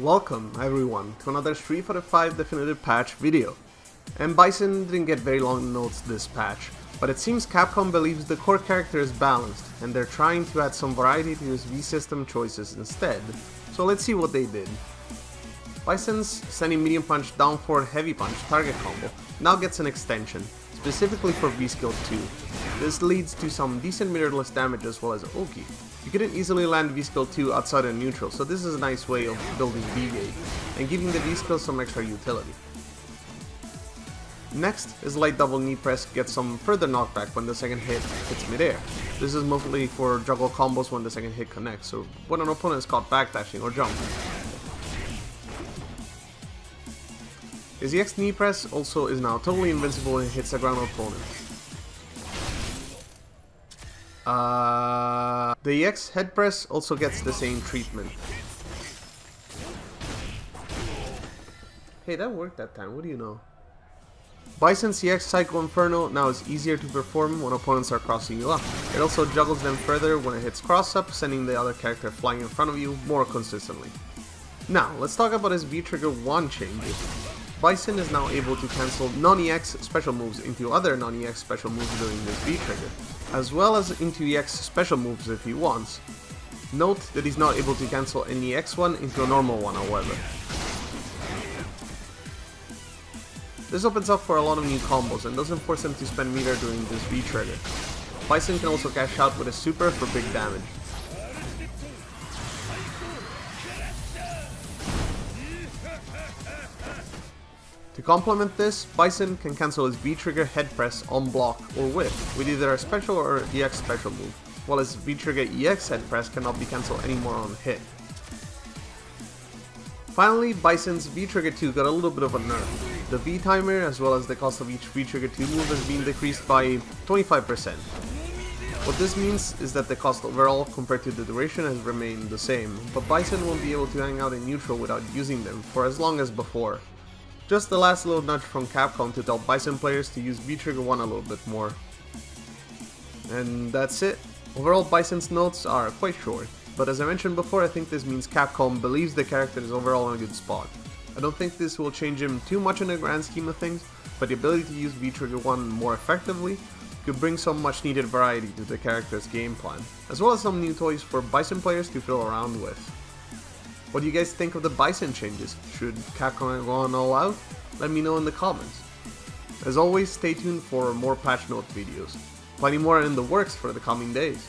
Welcome everyone to another Street Fighter V Definitive Patch video. M. Bison didn't get very long notes this patch, but it seems Capcom believes the core character is balanced and they're trying to add some variety to his V-System choices instead, so let's see what they did. Bison's sending medium punch down forward heavy punch target combo now gets an extension, specifically for V-Skill 2. This leads to some decent meterless damage as well as Oki. You couldn't easily land V-Skill 2 outside of neutral, so this is a nice way of building V-Gauge, and giving the V-Skill some extra utility. Next is light double knee press gets some further knockback when the second hit hits midair. This is mostly for juggle combos when the second hit connects, so when an opponent is caught backdashing or jumping. His EX knee press also is now totally invincible it hits a ground opponent. Uh, the EX head press also gets the same treatment. Hey, that worked that time, what do you know? Bison's EX Psycho Inferno now is easier to perform when opponents are crossing you up. It also juggles them further when it hits cross up, sending the other character flying in front of you more consistently. Now, let's talk about his V-Trigger 1 changes. Bison is now able to cancel non-EX special moves into other non-EX special moves during this V-Trigger, as well as into EX special moves if he wants. Note that he's not able to cancel an EX one into a normal one however. This opens up for a lot of new combos and doesn't force him to spend meter during this V-Trigger. Bison can also cash out with a super for big damage. To complement this, Bison can cancel his V-Trigger head press on block or whiff with either a special or EX special move, while his V-Trigger EX head press cannot be cancelled anymore on hit. Finally, Bison's V-Trigger 2 got a little bit of a nerf. The V-timer as well as the cost of each V-Trigger 2 move has been decreased by 25%. What this means is that the cost overall compared to the duration has remained the same, but Bison won't be able to hang out in neutral without using them for as long as before. Just the last little nudge from Capcom to tell Bison players to use V-Trigger 1 a little bit more. And that's it. Overall Bison's notes are quite short, but as I mentioned before I think this means Capcom believes the character is overall in a good spot. I don't think this will change him too much in the grand scheme of things, but the ability to use V-Trigger 1 more effectively could bring some much needed variety to the character's game plan, as well as some new toys for Bison players to fiddle around with. What do you guys think of the Bison changes? Should Capcom go on all out? Let me know in the comments. As always, stay tuned for more patch note videos. Plenty more in the works for the coming days.